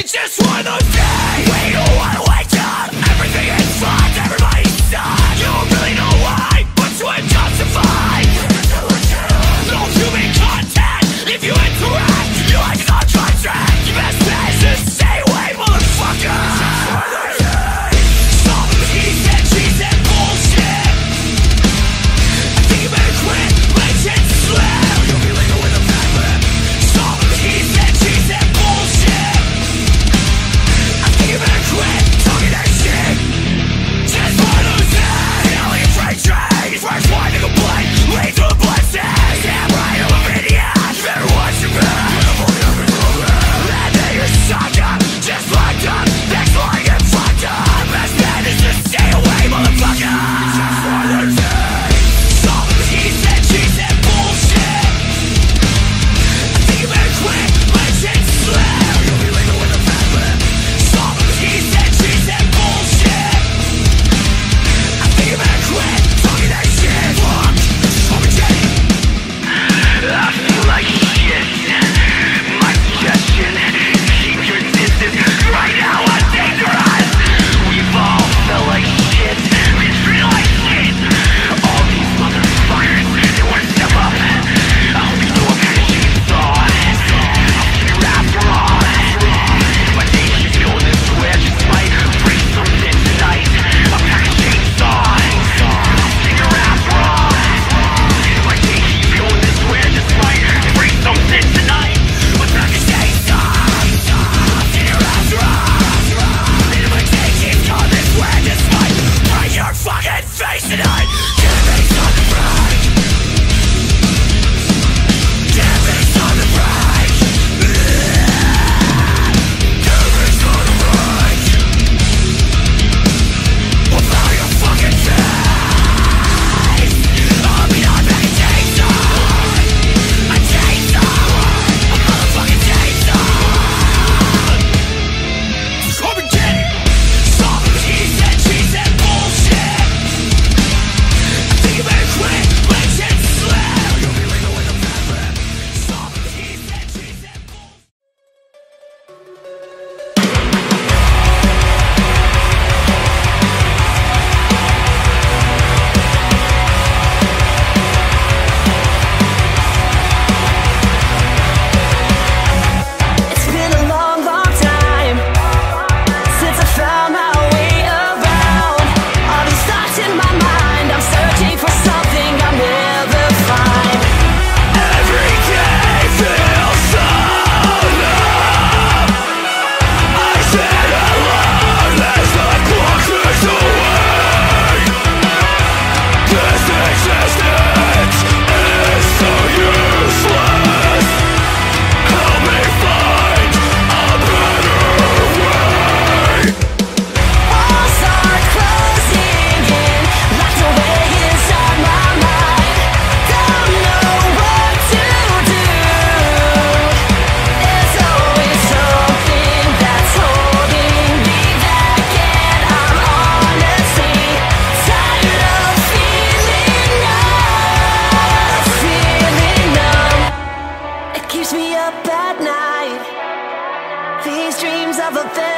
It's just one of those days. We don't want never felt.